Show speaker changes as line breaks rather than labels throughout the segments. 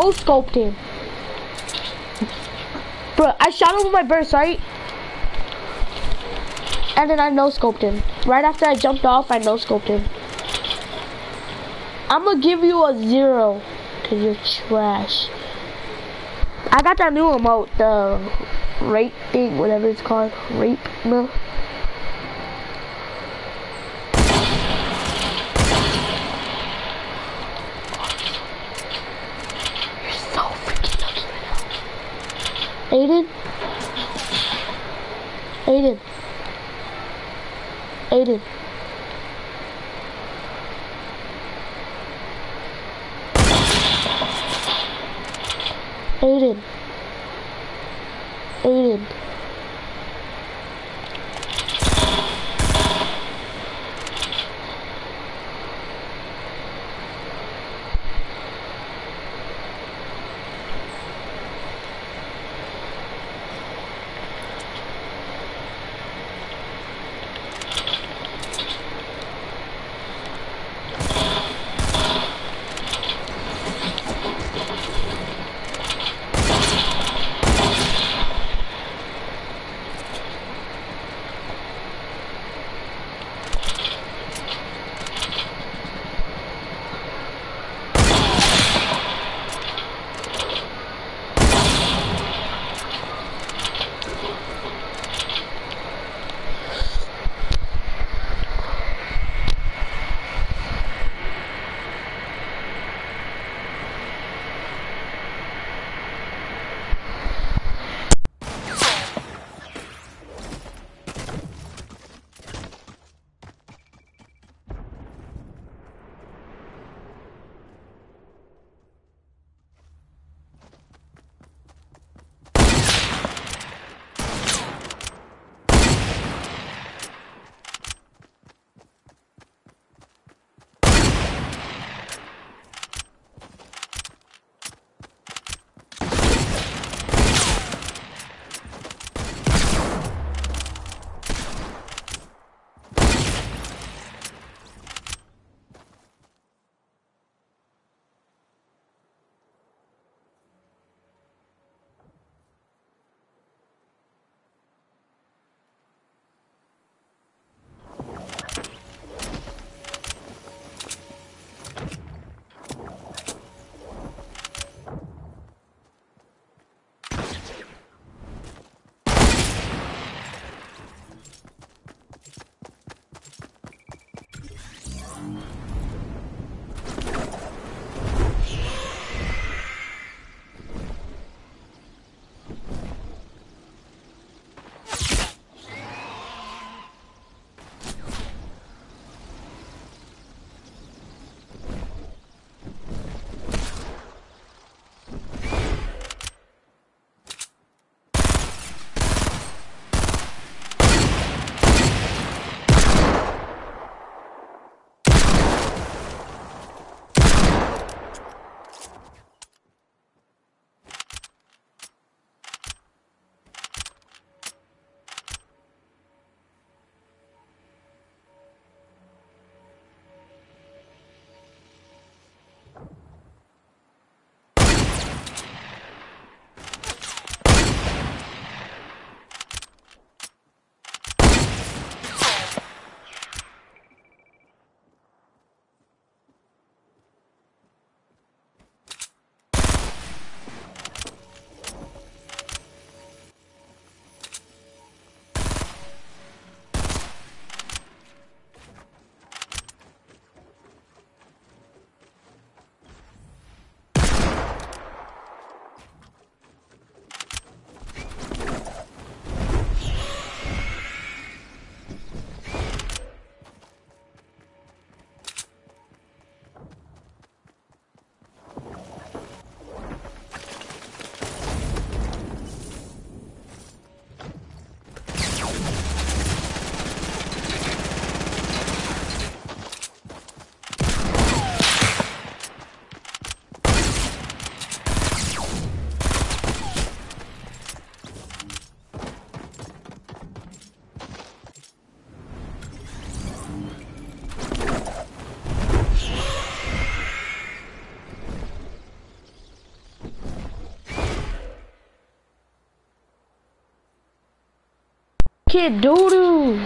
no scoped him. Bro, I shot him with my burst, right? And then I no scoped him. Right after I jumped off, I no scoped him. I'm gonna give you a zero, cause you're trash. I got that new emote, the rape thing, whatever it's called, rape, no. You're so freaking lucky right now. Aiden? Aiden. Aiden. Aiden. Aiden. Kid doo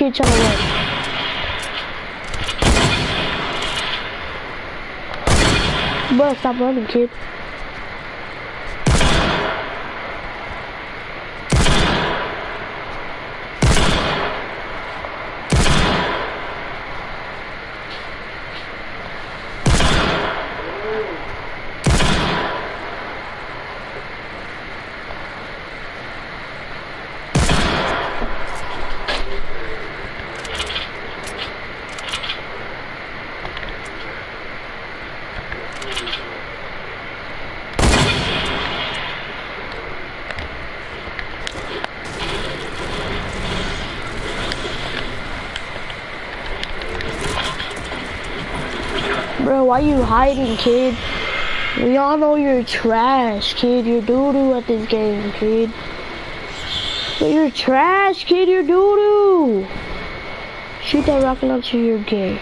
Look at this kid trying to run. Bro, stop running, kid. Why you hiding, kid? We all know you're trash, kid. You're doo-doo at this game, kid. But you're trash, kid. You're doo-doo. Shoot that rocket launcher, you're gay.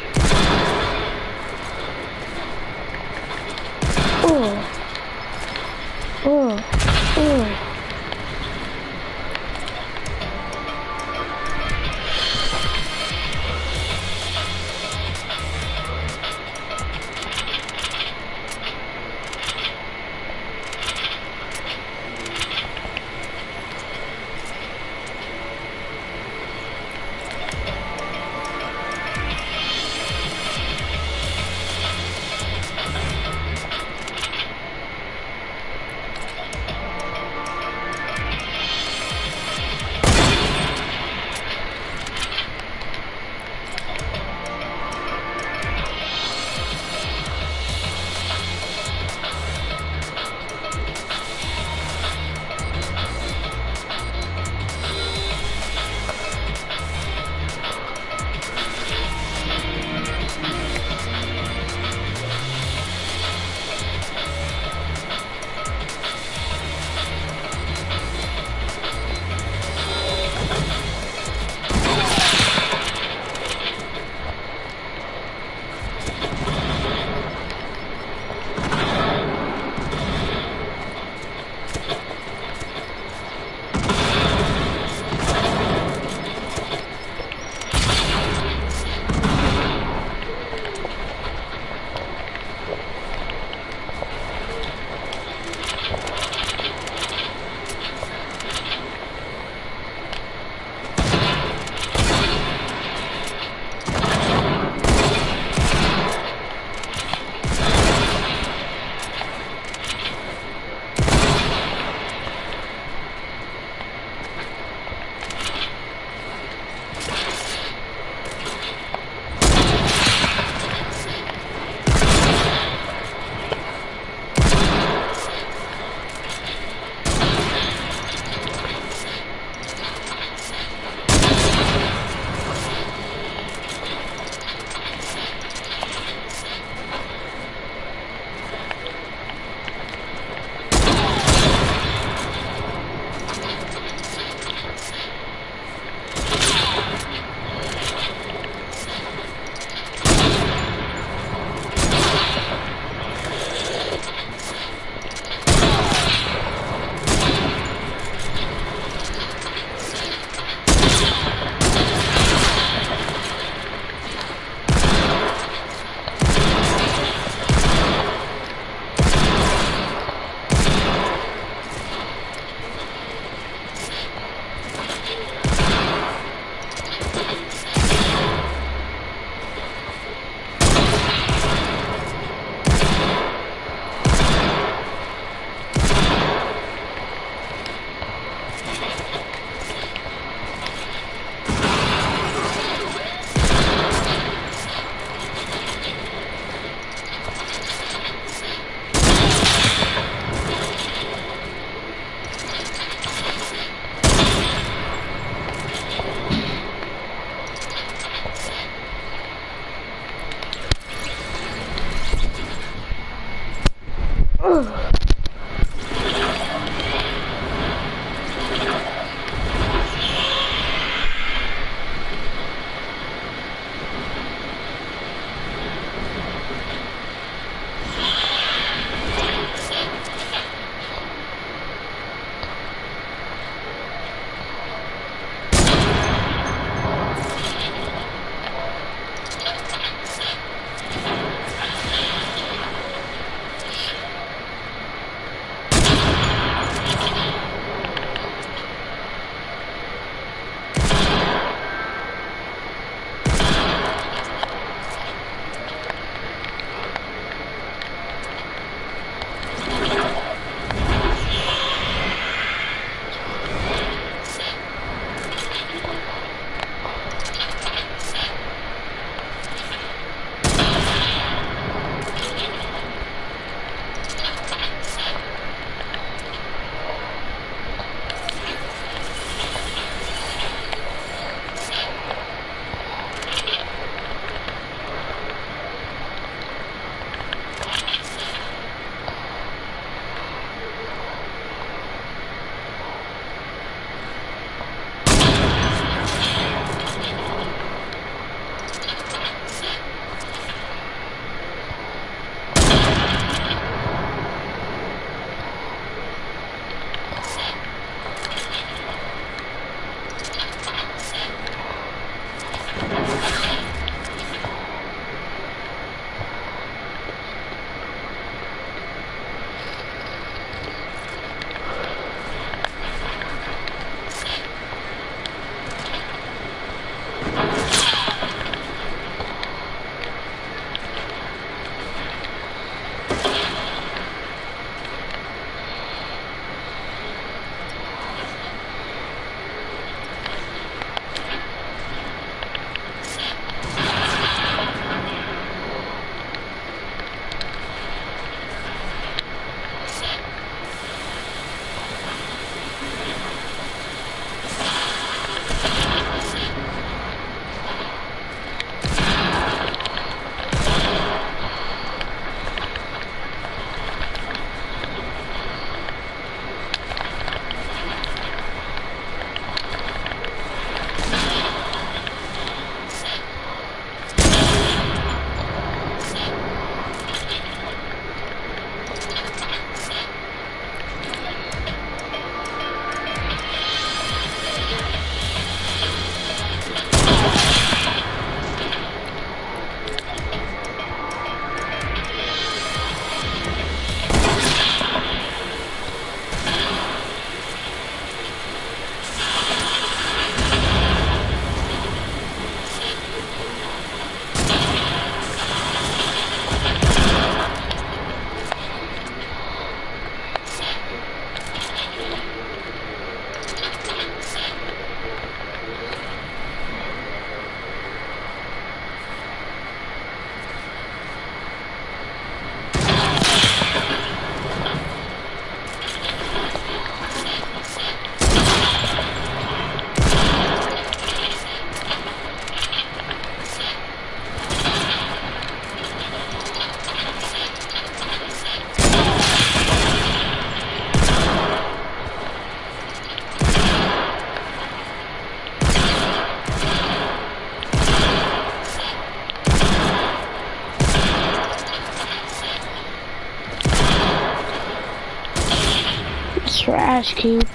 Trash, kid.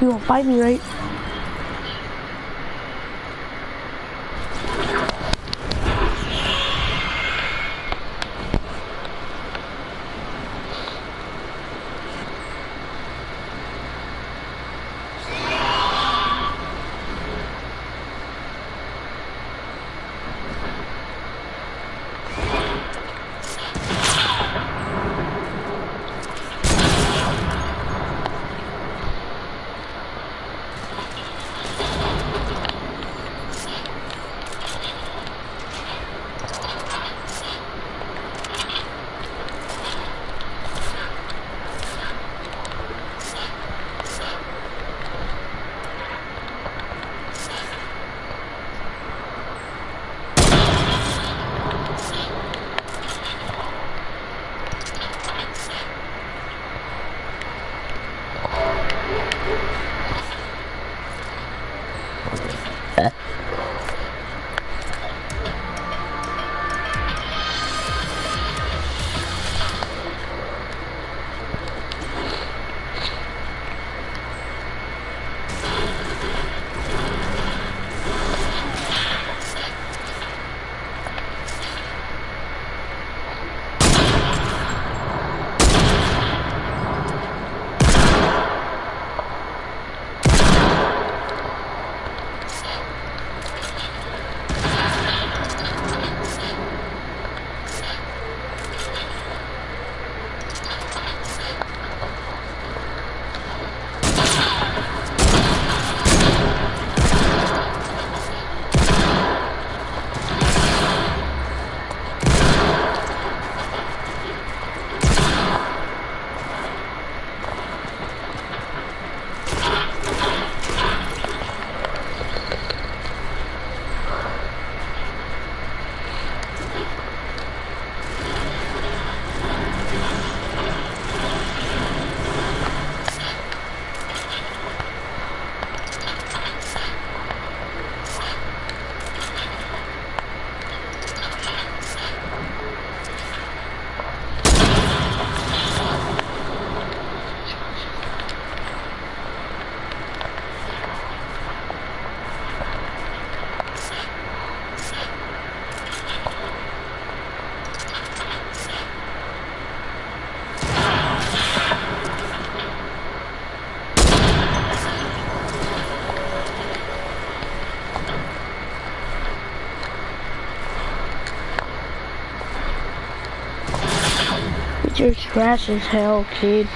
You won't fight me, right? You're as hell, kid.